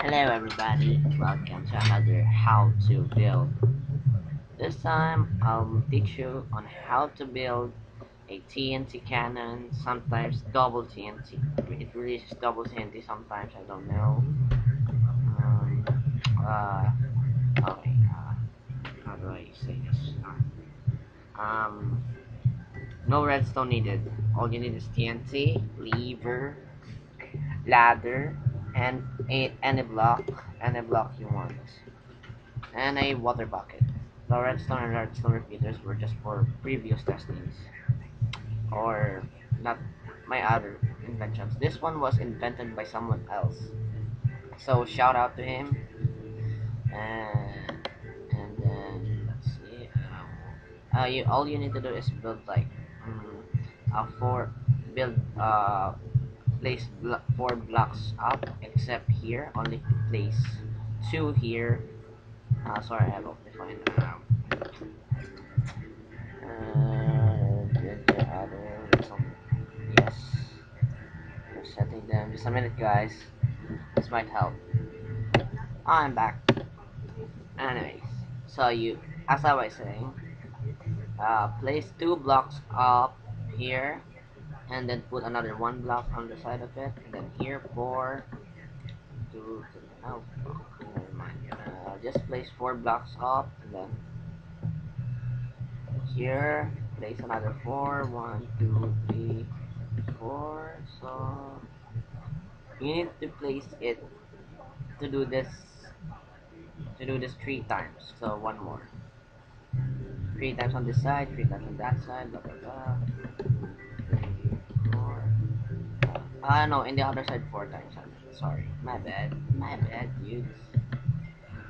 Hello everybody, welcome to another how to build. This time I'll teach you on how to build a TNT cannon, sometimes double TNT. It releases double TNT sometimes, I don't know. Um, uh, okay, uh, how do I say this? Um, no redstone needed. All you need is TNT, lever, ladder, and a and a block and a block you want. And a water bucket. The redstone and redstone repeaters were just for previous testings. Or not my other inventions. This one was invented by someone else. So shout out to him. And and then let's see uh, uh you all you need to do is build like um, a four build uh place blo four blocks up except here only place two here. Uh, sorry I have defined um, uh, yes. Just setting them. Just a minute guys. This might help. I'm back. Anyways so you as I was saying uh, place two blocks up here and then put another one block on the side of it and then here four two three oh never mind. Uh, just place four blocks up and then here place another four. One two three four. So you need to place it to do this to do this three times. So one more. Three times on this side three times on that side blah blah blah. Ah, uh, no, in the other side four times. Sorry, my bad. My bad, dudes.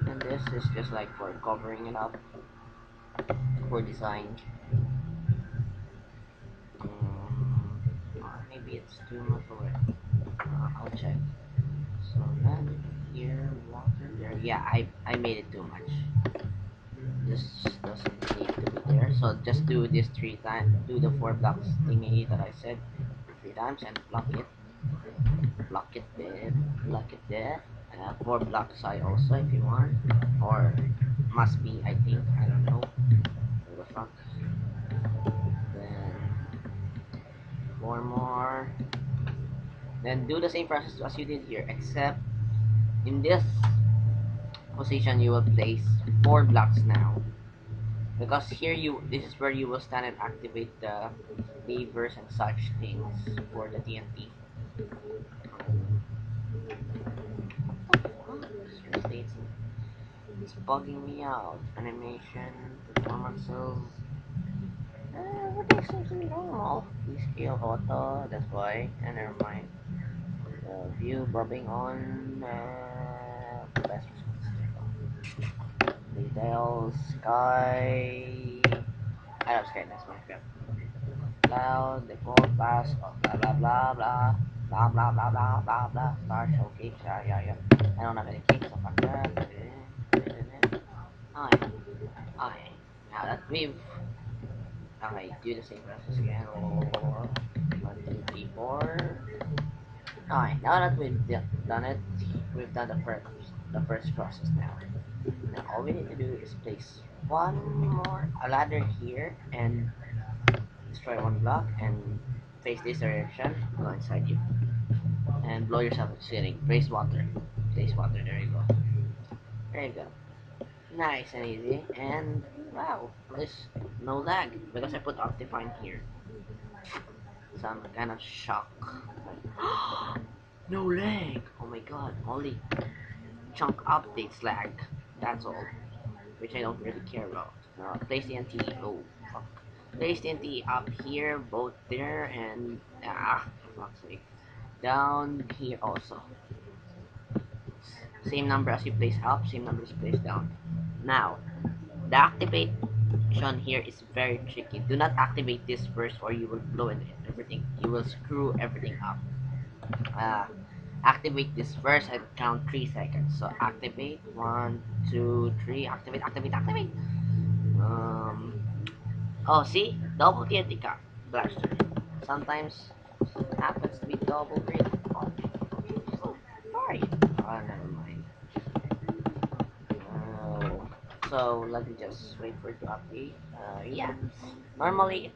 And this is just like for covering it up. For design. Um, maybe it's too much it. Uh, I'll check. So then here, water there. Yeah, I, I made it too much. This doesn't need to be there. So just do this three times. Do the four blocks thingy that I said three times and block it block it there block it there. Uh, four blocks side also if you want. Or must be I think I don't know. What the fuck? Then four more. Then do the same process as you did here except in this position you will place four blocks now. Because here you this is where you will stand and activate the levers and such things for the TNT it's bugging me out. Animation, performances. Uh, everything seems normal. Key scale auto, that's why. And never mind. Uh, view bobbing on. Uh, best details, sky. I love sky, that's my favorite. Cloud, default, pass, blah blah blah blah blah blah blah blah blah blah start show kicks yeah yeah yeah I don't have any kicks so fuck that alright alright now that we've alright do the same process again one two three four alright now that we've done it we've done the first the first process now now all we need to do is place one more a ladder here and destroy one block and face this direction, go inside you. And blow yourself sitting. Place water. Place water, there you go. There you go. Nice and easy. And wow, there's no lag because I put Optifine here. So I'm kind of shocked. no lag! Oh my god, only chunk updates lag. That's all. Which I don't really care about. Place the NT. Oh, fuck place TNT up here, both there and ah, fuck's sake, down here also. Same number as you place up, same number as you place down. Now, the activation here is very tricky. Do not activate this first or you will blow it everything. You will screw everything up. Uh, activate this first and count 3 seconds. So activate, one, two, three, activate, activate, activate. Um, Oh, see? Double car blaster. Sometimes happens to be double green. Oh, sorry. Oh, never mind. So let me just wait for it to update. Uh, yeah. Normally,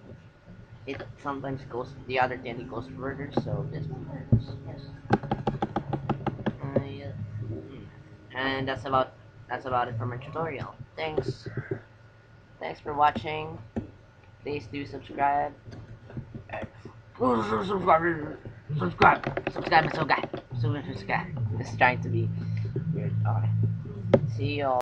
it sometimes goes the other it goes further. So this one works. Yes. Uh, yeah. Hmm. And that's about that's about it for my tutorial. Thanks. Thanks for watching. Please do subscribe. Subscribe. Subscribe. Subscribe. Subscribe. Subscribe. This is trying to be weird. Alright. See y'all.